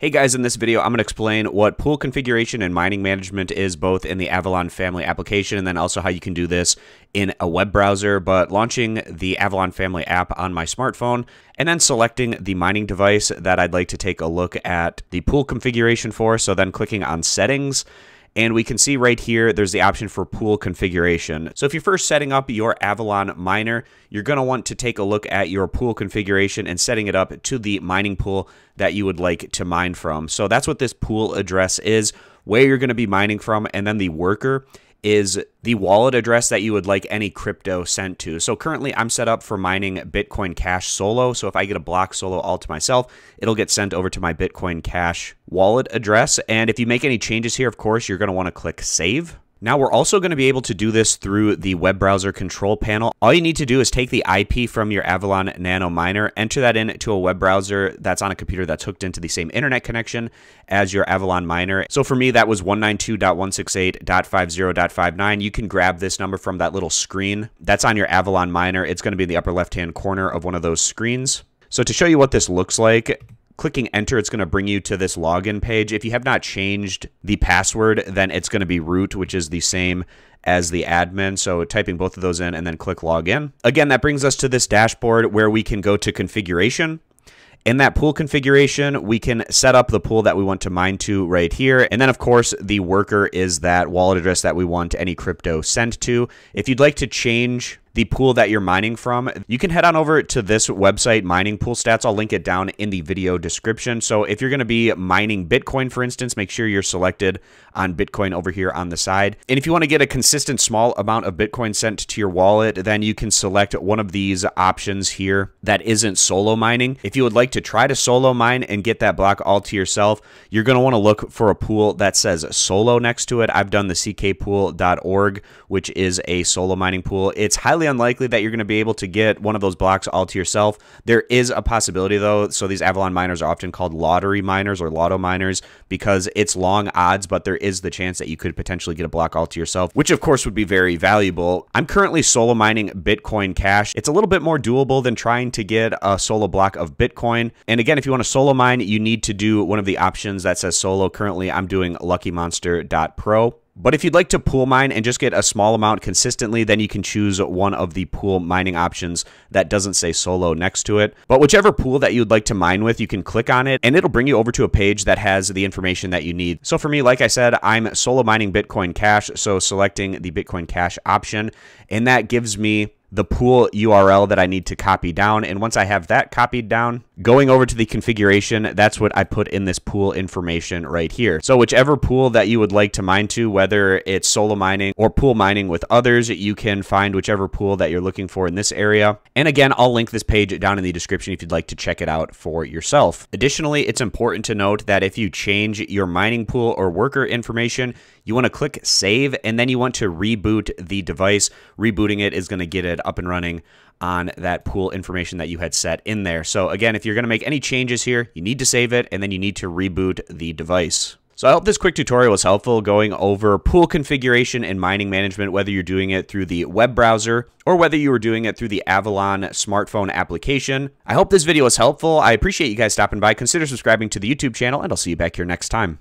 Hey guys, in this video, I'm going to explain what pool configuration and mining management is both in the Avalon family application and then also how you can do this in a web browser, but launching the Avalon family app on my smartphone and then selecting the mining device that I'd like to take a look at the pool configuration for. So then clicking on settings and we can see right here, there's the option for pool configuration. So if you're first setting up your Avalon miner, you're going to want to take a look at your pool configuration and setting it up to the mining pool that you would like to mine from. So that's what this pool address is, where you're going to be mining from, and then the worker is the wallet address that you would like any crypto sent to. So currently I'm set up for mining Bitcoin Cash solo. So if I get a block solo all to myself, it'll get sent over to my Bitcoin Cash wallet address. And if you make any changes here, of course, you're going to want to click save. Now we're also going to be able to do this through the web browser control panel. All you need to do is take the IP from your Avalon Nano Miner, enter that into a web browser that's on a computer that's hooked into the same internet connection as your Avalon Miner. So for me, that was 192.168.50.59. You can grab this number from that little screen that's on your Avalon Miner. It's going to be in the upper left-hand corner of one of those screens. So to show you what this looks like, clicking enter, it's going to bring you to this login page. If you have not changed the password, then it's going to be root, which is the same as the admin. So typing both of those in and then click login. Again, that brings us to this dashboard where we can go to configuration. In that pool configuration, we can set up the pool that we want to mine to right here. And then, of course, the worker is that wallet address that we want any crypto sent to. If you'd like to change the pool that you're mining from, you can head on over to this website, Mining Pool Stats. I'll link it down in the video description. So if you're going to be mining Bitcoin, for instance, make sure you're selected on Bitcoin over here on the side. And if you want to get a consistent small amount of Bitcoin sent to your wallet, then you can select one of these options here that isn't solo mining. If you would like to try to solo mine and get that block all to yourself, you're going to want to look for a pool that says solo next to it. I've done the ckpool.org, which is a solo mining pool. It's highly unlikely that you're going to be able to get one of those blocks all to yourself. There is a possibility, though. So these Avalon miners are often called lottery miners or lotto miners because it's long odds, but there is the chance that you could potentially get a block all to yourself, which of course would be very valuable. I'm currently solo mining Bitcoin Cash. It's a little bit more doable than trying to get a solo block of Bitcoin. And again, if you want to solo mine, you need to do one of the options that says solo. Currently, I'm doing luckymonster.pro. But if you'd like to pool mine and just get a small amount consistently, then you can choose one of the pool mining options that doesn't say solo next to it. But whichever pool that you'd like to mine with, you can click on it and it'll bring you over to a page that has the information that you need. So for me, like I said, I'm solo mining Bitcoin Cash, so selecting the Bitcoin Cash option, and that gives me the pool URL that I need to copy down. And once I have that copied down, going over to the configuration, that's what I put in this pool information right here. So whichever pool that you would like to mine to, whether it's solo mining or pool mining with others, you can find whichever pool that you're looking for in this area. And again, I'll link this page down in the description if you'd like to check it out for yourself. Additionally, it's important to note that if you change your mining pool or worker information, you want to click save and then you want to reboot the device. Rebooting it is going to get it up and running on that pool information that you had set in there. So again, if you're going to make any changes here, you need to save it and then you need to reboot the device. So I hope this quick tutorial was helpful going over pool configuration and mining management, whether you're doing it through the web browser or whether you were doing it through the Avalon smartphone application. I hope this video was helpful. I appreciate you guys stopping by. Consider subscribing to the YouTube channel and I'll see you back here next time.